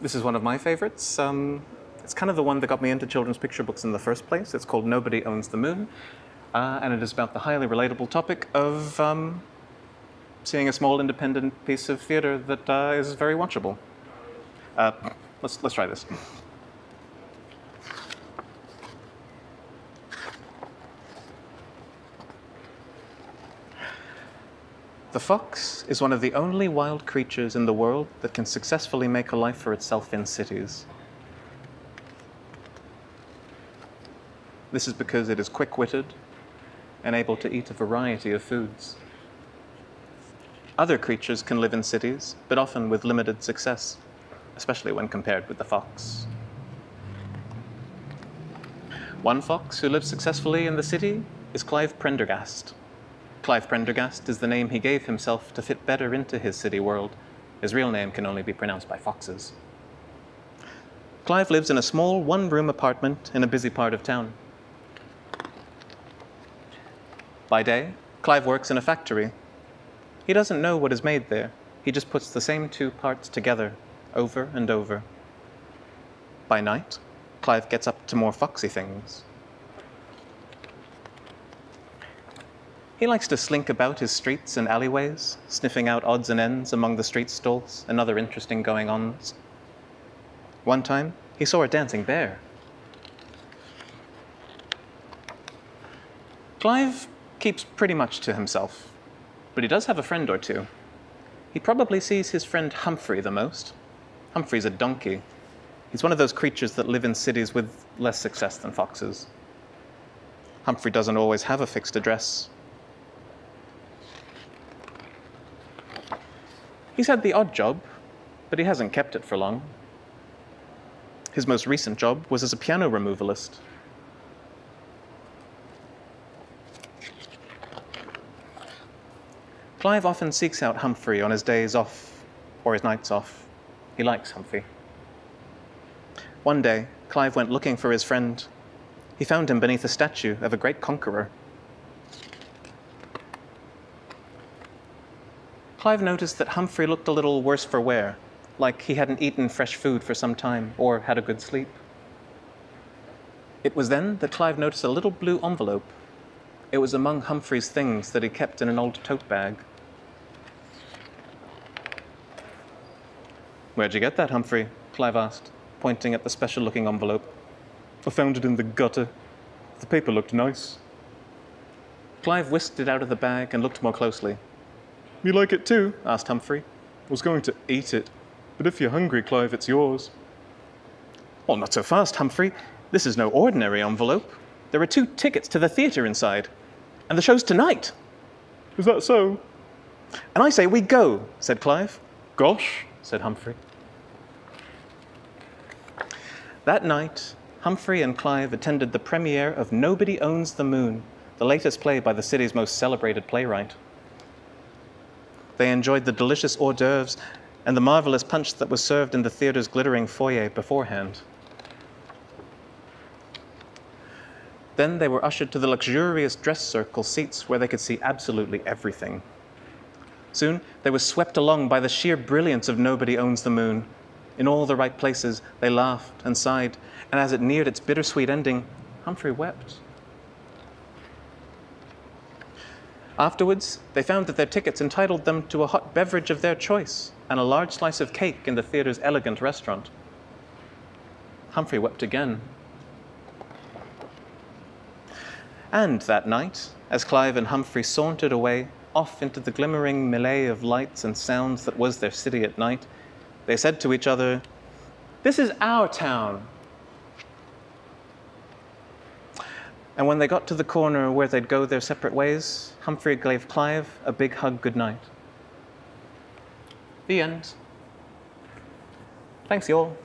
this is one of my favorites. Um, it's kind of the one that got me into children's picture books in the first place. It's called Nobody Owns the Moon, uh, and it is about the highly relatable topic of um, seeing a small independent piece of theater that uh, is very watchable. Uh, let's, let's try this. The fox is one of the only wild creatures in the world that can successfully make a life for itself in cities. This is because it is quick witted and able to eat a variety of foods. Other creatures can live in cities, but often with limited success, especially when compared with the fox. One fox who lives successfully in the city is Clive Prendergast. Clive Prendergast is the name he gave himself to fit better into his city world. His real name can only be pronounced by foxes. Clive lives in a small one room apartment in a busy part of town. By day, Clive works in a factory. He doesn't know what is made there, he just puts the same two parts together over and over. By night, Clive gets up to more foxy things. He likes to slink about his streets and alleyways, sniffing out odds and ends among the street stalls and other interesting going ons. One time, he saw a dancing bear. Clive keeps pretty much to himself, but he does have a friend or two. He probably sees his friend Humphrey the most. Humphrey's a donkey. He's one of those creatures that live in cities with less success than foxes. Humphrey doesn't always have a fixed address, He's had the odd job, but he hasn't kept it for long. His most recent job was as a piano removalist. Clive often seeks out Humphrey on his days off or his nights off. He likes Humphrey. One day, Clive went looking for his friend. He found him beneath a statue of a great conqueror. Clive noticed that Humphrey looked a little worse for wear, like he hadn't eaten fresh food for some time or had a good sleep. It was then that Clive noticed a little blue envelope. It was among Humphrey's things that he kept in an old tote bag. Where'd you get that, Humphrey? Clive asked, pointing at the special looking envelope. I found it in the gutter. The paper looked nice. Clive whisked it out of the bag and looked more closely. You like it too? asked Humphrey. I was going to eat it, but if you're hungry, Clive, it's yours. Well, not so fast, Humphrey. This is no ordinary envelope. There are two tickets to the theatre inside, and the show's tonight. Is that so? And I say we go, said Clive. Gosh, said Humphrey. That night, Humphrey and Clive attended the premiere of Nobody Owns the Moon, the latest play by the city's most celebrated playwright. They enjoyed the delicious hors d'oeuvres and the marvelous punch that was served in the theater's glittering foyer beforehand. Then they were ushered to the luxurious dress circle seats where they could see absolutely everything. Soon they were swept along by the sheer brilliance of Nobody Owns the Moon. In all the right places, they laughed and sighed, and as it neared its bittersweet ending, Humphrey wept. Afterwards, they found that their tickets entitled them to a hot beverage of their choice and a large slice of cake in the theater's elegant restaurant. Humphrey wept again. And that night, as Clive and Humphrey sauntered away, off into the glimmering melee of lights and sounds that was their city at night, they said to each other, This is our town. And when they got to the corner where they'd go their separate ways, Humphrey gave Clive a big hug goodnight. The end. Thanks, you all.